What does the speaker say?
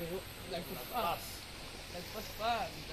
Like fast, like Nagpuspas. fast.